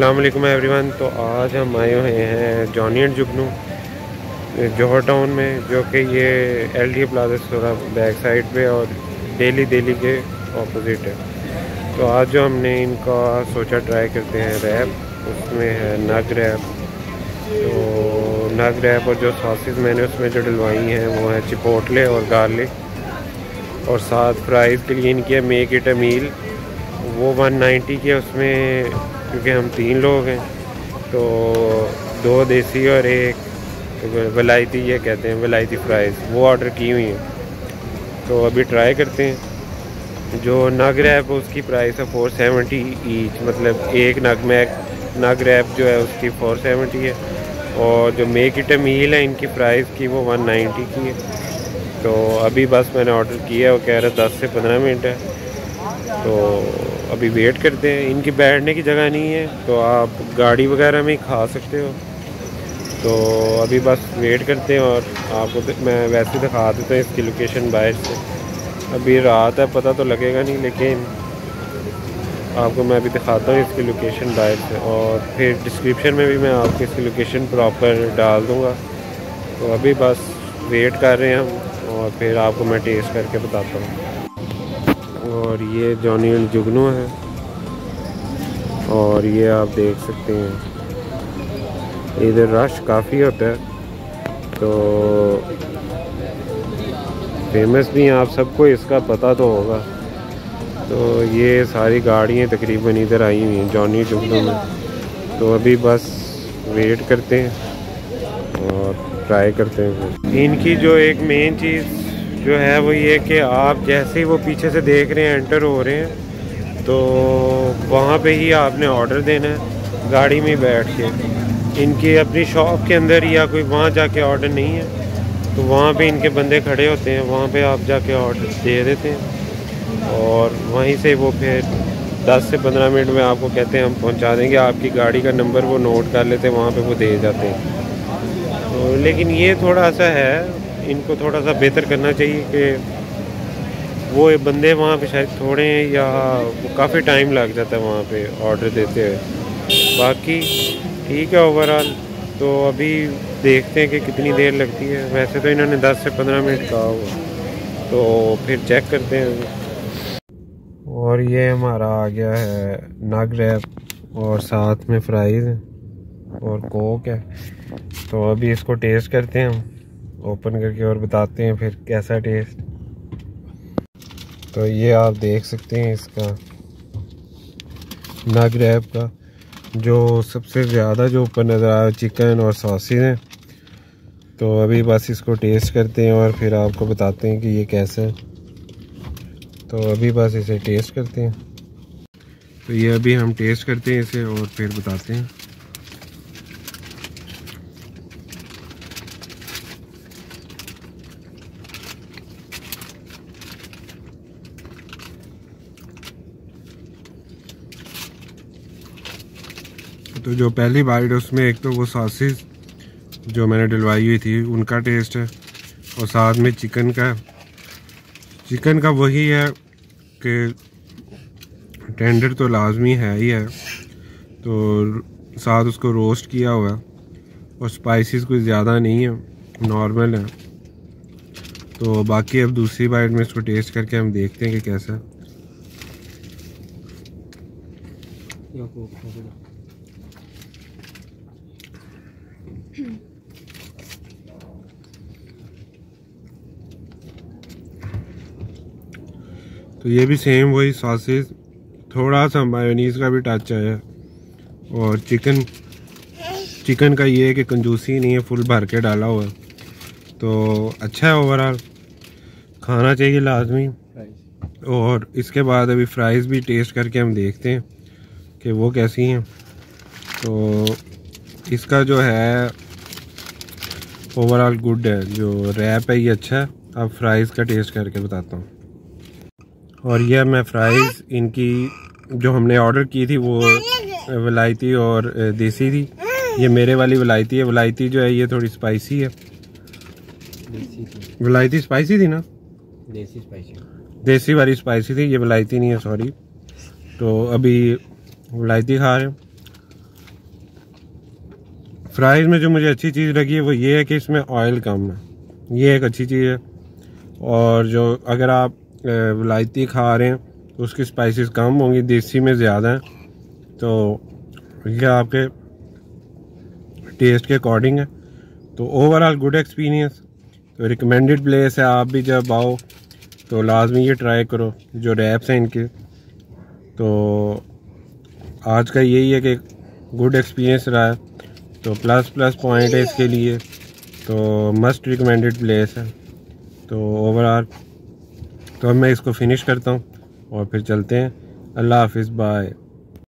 Aslam everyone. तो आज हम आए हुए हैं Johnny and Jugnu, Johar town में, जो कि ये एल डी प्लाजा थोड़ा बैक साइड पे और डेली डेली के ऑपोजिट है। तो आज जो हमने इनका सोचा ट्राई करते हैं रैप, उसमें है नग रैप। तो नग रैप और जो सॉसेज मैंने उसमें जो डलवाई हैं, वो है चिपोटले और गार्लिक और साथ फ्राइज़ के लिए इनकी है मेक इट अ मील वो 190 के उसमें क्योंकि हम तीन लोग हैं तो दो देसी और एक वलायती, ये कहते हैं वलायती फ्राइज़ वो ऑर्डर की हुई हैं। तो अभी ट्राई करते हैं। जो नग रैप उसकी प्राइस है फोर सेवेंटी ईच मतलब एक नग में नग रैप जो है, उसकी फोर सेवेंटी है। और जो मेक इट मील है, इनकी प्राइस की वो वन नाइन्टी की है। तो अभी बस मैंने ऑर्डर किया है, वो कह रहा है दस से पंद्रह मिनट है। तो अभी वेट करते हैं। इनकी बैठने की जगह नहीं है तो आप गाड़ी वगैरह में ही खा सकते हो। तो अभी बस वेट करते हैं और आपको मैं वैसे दिखा देता हूँ इसकी लोकेशन बाहर से। अभी रात है, पता तो लगेगा नहीं, लेकिन आपको मैं अभी दिखाता हूँ इसकी लोकेशन बाहर से। और फिर डिस्क्रिप्शन में भी मैं आपको इसकी लोकेशन प्रॉपर डाल दूँगा। तो अभी बस वेट कर रहे हैं हम और फिर आपको मैं टेस्ट करके बताता हूँ। और ये जॉनी एंड जुगनू है। और ये आप देख सकते हैं, इधर रश काफ़ी होता है। तो फ़ेमस भी आप सबको इसका पता तो होगा। तो ये सारी गाड़ियाँ तकरीबन इधर आई हुई हैं, जॉनी जुगनू में। तो अभी बस वेट करते हैं और ट्राई करते हैं। इनकी जो एक मेन चीज़ जो है वो ये कि आप जैसे ही वो पीछे से देख रहे हैं एंटर हो रहे हैं तो वहाँ पे ही आपने ऑर्डर देना है, गाड़ी में बैठ के। इनकी अपनी शॉप के अंदर या कोई वहाँ जाके ऑर्डर नहीं है तो वहाँ पे इनके बंदे खड़े होते हैं, वहाँ पे आप जाके ऑर्डर दे देते हैं। और वहीं से वो फिर 10 से 15 मिनट में आपको कहते हैं, हम पहुँचा देंगे, आपकी गाड़ी का नंबर वो नोट कर लेते हैं, वहाँ पर वो दे जाते हैं। तो लेकिन ये थोड़ा सा है इनको थोड़ा सा बेहतर करना चाहिए कि वो बंदे वहाँ पे शायद थोड़े हैं या काफ़ी टाइम लग जाता है वहाँ पे ऑर्डर देते हुए। बाकी ठीक है ओवरऑल तो अभी देखते हैं कि कितनी देर लगती है। वैसे तो इन्होंने 10 से 15 मिनट कहा हुआ तो फिर चेक करते हैं और ये हमारा आ गया है नग रैप और साथ में फ्राइज़ और कोक है। तो अभी इसको टेस्ट करते हैं हम। ओपन करके और बताते हैं फिर कैसा टेस्ट तो ये आप देख सकते हैं इसका। नग रैप का, जो सबसे ज़्यादा जो ऊपर नज़र आया चिकन और सॉसेज हैं। तो अभी बस इसको टेस्ट करते हैं और फिर आपको बताते हैं कि ये कैसा है। तो अभी बस इसे टेस्ट करते हैं। तो ये अभी हम टेस्ट करते हैं इसे और फिर बताते हैं। तो जो पहली बाइट है उसमें एक तो वो सॉसेज जो मैंने डलवाई हुई थी, उनका टेस्ट है और साथ में चिकन का चिकन का वही है कि टेंडर तो लाजमी है ही है। तो साथ उसको रोस्ट किया हुआ और स्पाइसेस कुछ ज़्यादा नहीं है नॉर्मल है। तो बाकी अब दूसरी बाइट में इसको टेस्ट करके हम देखते हैं कि कैसा तो ये भी सेम वही सॉसेज थोड़ा सा मायोनीज का भी टच है और चिकन चिकन का ये है कि कंजूसी नहीं है फुल भर के डाला हुआ तो अच्छा है ओवरऑल खाना चाहिए लाजमी. और इसके बाद अभी फ्राइज़ भी टेस्ट करके हम देखते हैं कि वो कैसी हैं. तो इसका जो है ओवरऑल गुड है। जो रैप है ये अच्छा है। अब फ्राइज़ का टेस्ट करके बताता हूँ। और यह मैं फ्राइज़ इनकी जो हमने ऑर्डर की थी वो वलायती और देसी थी। ये मेरे वाली वलायती है। वलायती जो है ये थोड़ी स्पाइसी है। वलायती स्पाइसी थी ना? देसी स्पाइसी देसी वाली स्पाइसी थी। ये वलायती नहीं है सॉरी तो अभी वलायती खा रहे हैं। फ्राइज़ में जो मुझे अच्छी चीज़ लगी है, वो ये है कि इसमें ऑयल कम है। ये एक अच्छी चीज़ है। और जो अगर आप वलायती खा रहे हैं तो उसकी स्पाइसेस कम होंगी, देसी में ज़्यादा हैं। तो ये आपके टेस्ट के अकॉर्डिंग है। तो ओवरऑल गुड एक्सपीरियंस तो रिकमेंडेड प्लेस है, आप भी जब आओ तो लाजमी ये ट्राई करो, जो रैप्स हैं इनके। तो आज का यही है कि गुड एक्सपीरियंस रहा है। तो प्लस प्लस पॉइंट है इसके लिए। तो मस्ट रिकमेंडेड प्लेस है। तो ओवरऑल तो अब मैं इसको फिनिश करता हूँ और फिर चलते हैं। अल्लाह हाफिज़ बाय